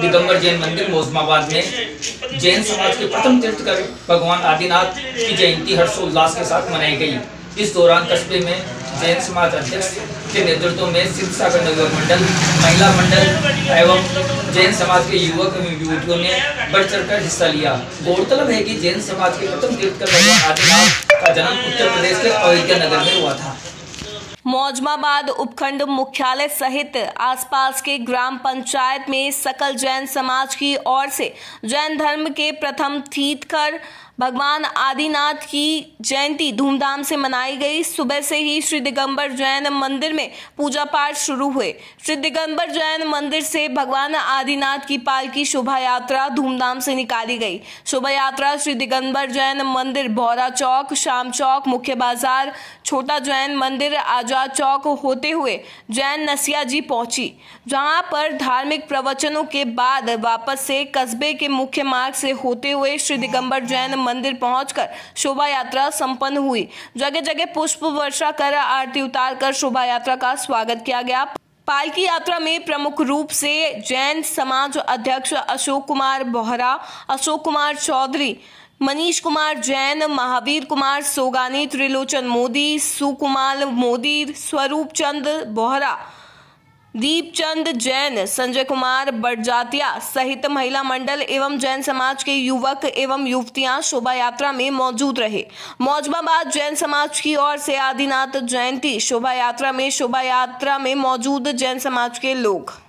दिगंबर जैन मंदिर मोजमाबाद में। जैन समाज के प्रथम तीर्थकर भगवान आदिनाथ की जयंती हर्षोल्लास के साथ मनाई गई। इस दौरान कस्बे में जैन समाज अध्यक्ष के नेतृत्व में सिद्ध सागर नगर मंडल, महिला मंडल एवं जैन समाज के युवक एवं युवतियों ने बढ़ चढ़कर हिस्सा लिया। गौरतलब है कि जैन समाज के प्रथम तीर्थकर भगवान आदिनाथ का जन्म उत्तर प्रदेश के अयोध्या नगर में हुआ था। मौजमाबाद उपखंड मुख्यालय सहित आसपास के ग्राम पंचायत में सकल जैन समाज की ओर से जैन धर्म के प्रथम तीर्थकर भगवान आदिनाथ की जयंती धूमधाम से मनाई गई। सुबह से ही श्री दिगंबर जैन मंदिर में पूजा पाठ शुरू हुए। श्री दिगंबर जैन मंदिर से भगवान आदिनाथ की पालकी शोभा यात्रा धूमधाम से निकाली गई। शोभा यात्रा श्री दिगंबर जैन मंदिर बौरा चौक शाम चौक, मुख्य बाज़ार, छोटा जैन मंदिर, आज़ाद चौक होते हुए जैन नसिया जी पहुँची। जहाँ पर धार्मिक प्रवचनों के बाद वापस से कस्बे के मुख्य मार्ग से होते हुए श्री दिगंबर जैन मंदिर पहुंचकर शोभा यात्रा संपन्न हुई। जगह जगह पुष्प वर्षा कर आरती उतार कर शोभा यात्रा का स्वागत किया गया। पालकी यात्रा में प्रमुख रूप से जैन समाज अध्यक्ष अशोक कुमार बोहरा, अशोक कुमार चौधरी, मनीष कुमार जैन, महावीर कुमार सोगानी, त्रिलोचन मोदी सुकुमार मोदी, स्वरूप चंद बोहरा दीपचंद जैन, संजय कुमार बड़जातिया सहित महिला मंडल एवं जैन समाज के युवक एवं युवतियाँ शोभा यात्रा में मौजूद रहे। मौजमाबाद जैन समाज की ओर से आदिनाथ जयंती शोभा यात्रा में, शोभा यात्रा में मौजूद जैन समाज के लोग।